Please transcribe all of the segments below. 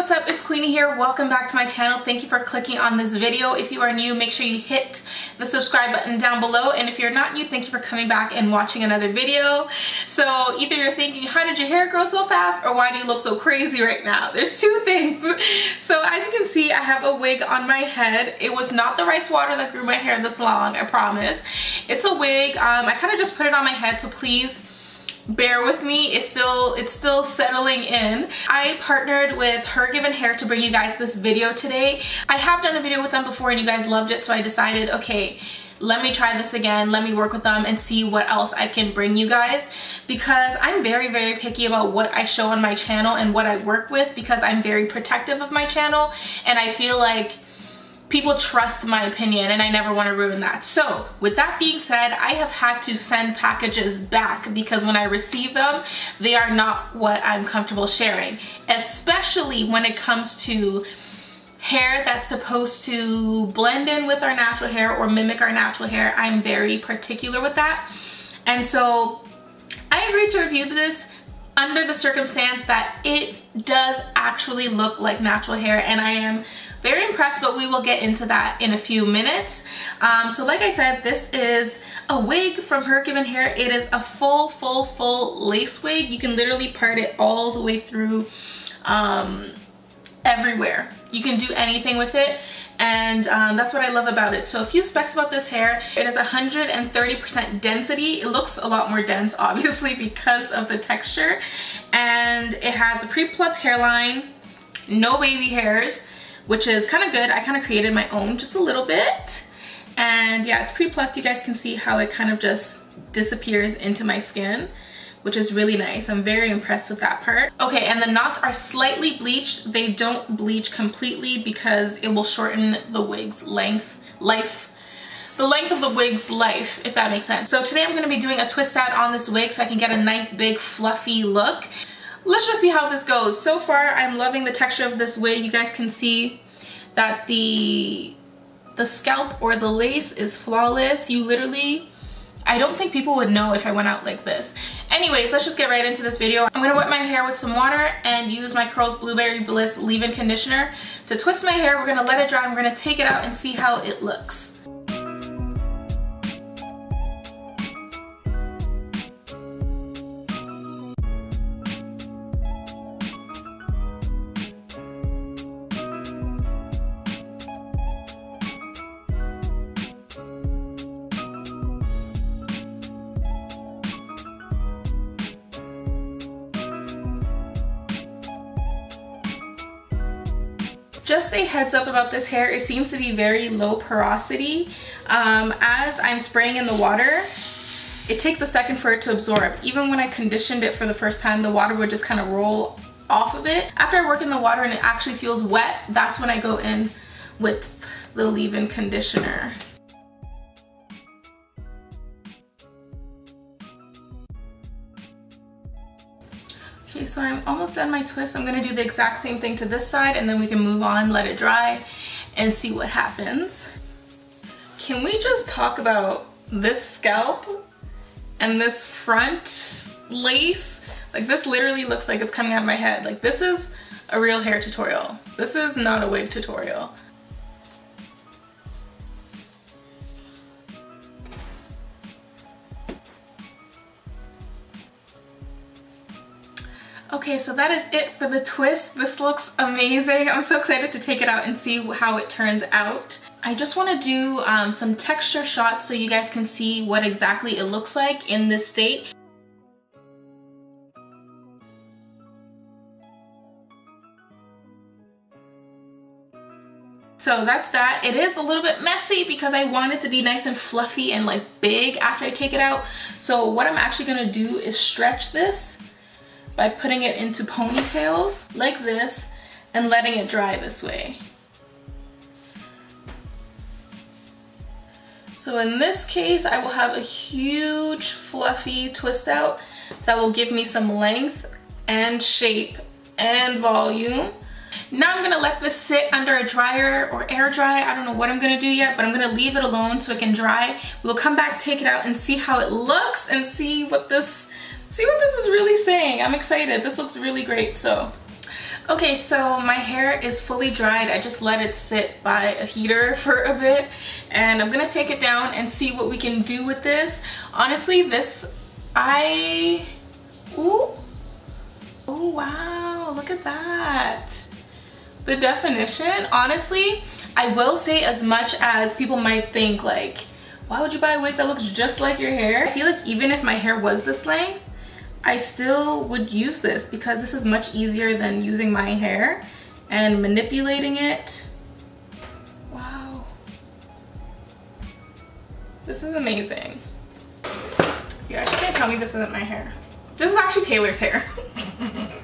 what's up? It's Queeny here. Welcome back to my channel. Thank you for clicking on this video. If you are new, make sure you hit the subscribe button down below. And if you're not new, thank you for coming back and watching another video. So either you're thinking, how did your hair grow so fast? Or why do you look so crazy right now? There's two things. So as you can see, I have a wig on my head. It was not the rice water that grew my hair this long, I promise. It's a wig. Um, I kind of just put it on my head, so please bear with me it's still it's still settling in. I partnered with HerGivenHair to bring you guys this video today. I have done a video with them before and you guys loved it so i decided okay let me try this again. Let me work with them and see what else i can bring you guys because i'm very very picky about what i show on my channel and what i work with because i'm very protective of my channel and i feel like people trust my opinion and I never want to ruin that. So with that being said, I have had to send packages back because when I receive them, they are not what I'm comfortable sharing, especially when it comes to hair that's supposed to blend in with our natural hair or mimic our natural hair. I'm very particular with that. And so I agreed to review this under the circumstance that it does actually look like natural hair and I am very impressed, but we will get into that in a few minutes. Um, so like I said, this is a wig from HerGivenHair. It is a full, full, full lace wig. You can literally part it all the way through um, everywhere. You can do anything with it and um, that's what I love about it. So a few specs about this hair. It is 130% density. It looks a lot more dense obviously because of the texture and it has a pre-plucked hairline, no baby hairs, which is kind of good. I kind of created my own just a little bit. And yeah, it's pre-plucked. You guys can see how it kind of just disappears into my skin which is really nice. I'm very impressed with that part. Okay, and the knots are slightly bleached. They don't bleach completely because it will shorten the wig's length, life, the length of the wig's life, if that makes sense. So today I'm gonna be doing a twist out on this wig so I can get a nice big fluffy look let's just see how this goes. So far, I'm loving the texture of this wig. You guys can see that the the scalp or the lace is flawless. You literally, I don't think people would know if I went out like this. Anyways, let's just get right into this video. I'm gonna wet my hair with some water and use my Curls Blueberry Bliss leave-in conditioner to twist my hair. We're gonna let it dry. And we're gonna take it out and see how it looks. Just a heads up about this hair. It seems to be very low porosity. Um, as I'm spraying in the water it takes a second for it to absorb. Even when I conditioned it for the first time the water would just kind of roll off of it. After I work in the water and it actually feels wet that's when I go in with the leave-in conditioner so I'm almost done my twist. I'm gonna do the exact same thing to this side and then we can move on, let it dry and see what happens. Can we just talk about this scalp and this front lace? Like this literally looks like it's coming out of my head. Like this is a real hair tutorial. This is not a wig tutorial. Okay, so that is it for the twist. This looks amazing. I'm so excited to take it out and see how it turns out. I just want to do um, some texture shots so you guys can see what exactly it looks like in this state. So that's that. It is a little bit messy because I want it to be nice and fluffy and like big after I take it out. So what I'm actually gonna do is stretch this by putting it into ponytails like this and letting it dry this way. So in this case, I will have a huge fluffy twist out that will give me some length and shape and volume. Now I'm gonna let this sit under a dryer or air dry. I don't know what I'm gonna do yet, but I'm gonna leave it alone so it can dry. We'll come back, take it out and see how it looks and see what this see what this is really saying. I'm excited. This looks really great. So, Okay, so my hair is fully dried. I just let it sit by a heater for a bit and I'm gonna take it down and see what we can do with this. Honestly, this, I, ooh, oh wow, look at that. The definition, honestly, I will say as much as people might think like, why would you buy a wig that looks just like your hair? I feel like even if my hair was this length, I still would use this because this is much easier than using my hair and manipulating it. Wow. This is amazing. You guys can't tell me this isn't my hair. This is actually Taylor's hair.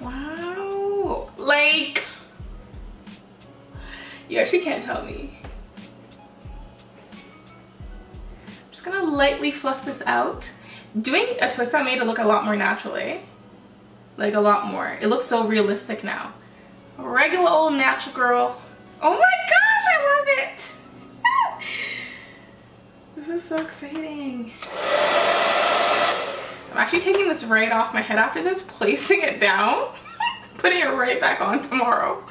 wow. Like, you actually can't tell me. Lightly fluff this out. Doing a twist that made it look a lot more naturally. Like a lot more. It looks so realistic now. Regular old natural girl. Oh my gosh, I love it! this is so exciting. I'm actually taking this right off my head after this, placing it down, putting it right back on tomorrow.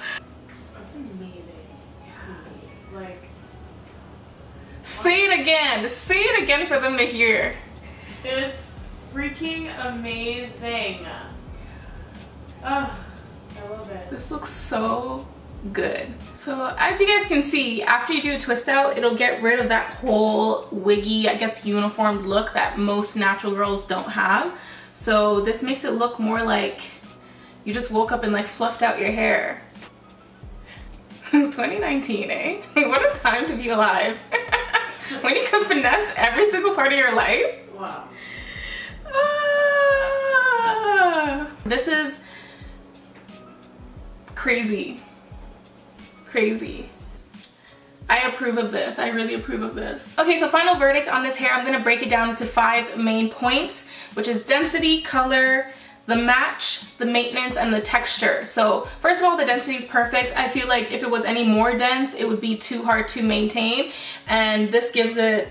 Again. Say it again for them to hear. It's freaking amazing. Oh, I love it. This looks so good. So as you guys can see, after you do a twist out, it'll get rid of that whole wiggy, I guess uniformed look that most natural girls don't have. So this makes it look more like you just woke up and like fluffed out your hair. 2019, eh? what a time to be alive. when you can finesse every single part of your life. Wow. Ah, this is crazy. Crazy. I approve of this. I really approve of this. Okay, so final verdict on this hair. I'm gonna break it down into five main points, which is density, color, the match, the maintenance, and the texture. So first of all, the density is perfect. I feel like if it was any more dense, it would be too hard to maintain. And this gives it,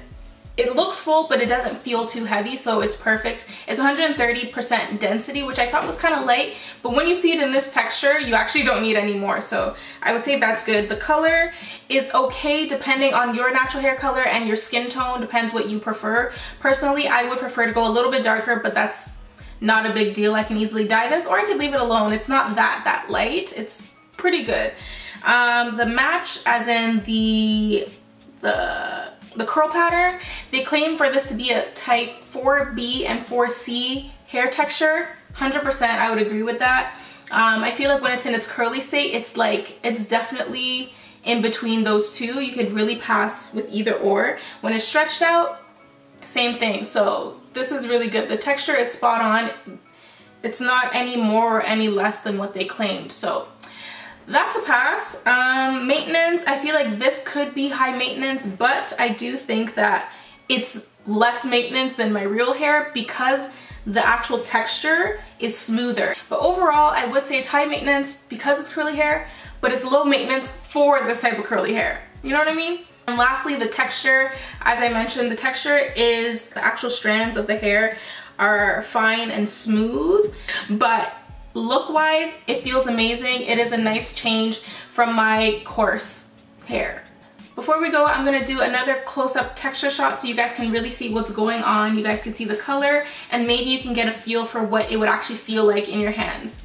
it looks full, but it doesn't feel too heavy, so it's perfect. It's 130% density, which I thought was kind of light, but when you see it in this texture, you actually don't need any more. So I would say that's good. The color is okay depending on your natural hair color and your skin tone, depends what you prefer. Personally, I would prefer to go a little bit darker, but that's not a big deal. I can easily dye this or I could leave it alone. It's not that, that light. It's pretty good. Um, the match as in the, the, the curl pattern, they claim for this to be a type 4B and 4C hair texture. 100% I would agree with that. Um, I feel like when it's in its curly state, it's like, it's definitely in between those two. You could really pass with either or. When it's stretched out, same thing. So this is really good. The texture is spot on. It's not any more or any less than what they claimed. So that's a pass. Um, maintenance, I feel like this could be high maintenance, but I do think that it's less maintenance than my real hair because the actual texture is smoother. But overall, I would say it's high maintenance because it's curly hair, but it's low maintenance for this type of curly hair. You know what I mean? And lastly, the texture. As I mentioned, the texture is the actual strands of the hair are fine and smooth, but look-wise, it feels amazing. It is a nice change from my coarse hair. Before we go, I'm gonna do another close-up texture shot so you guys can really see what's going on. You guys can see the color and maybe you can get a feel for what it would actually feel like in your hands.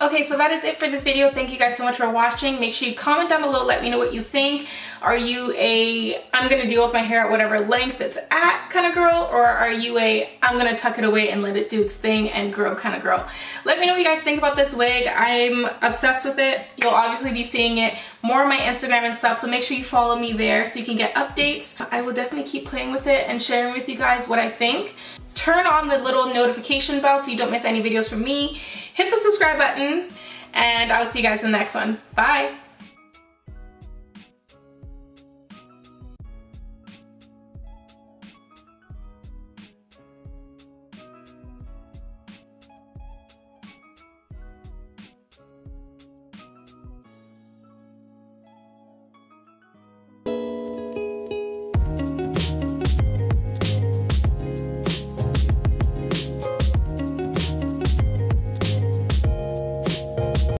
Okay, so that is it for this video. Thank you guys so much for watching. Make sure you comment down below. Let me know what you think. Are you a I'm gonna deal with my hair at whatever length it's at kind of girl? Or are you a I'm gonna tuck it away and let it do its thing and grow kind of girl? Let me know what you guys think about this wig. I'm obsessed with it. You'll obviously be seeing it more on my Instagram and stuff. So make sure you follow me there so you can get updates. I will definitely keep playing with it and sharing with you guys what I think turn on the little notification bell so you don't miss any videos from me. Hit the subscribe button and I will see you guys in the next one. Bye.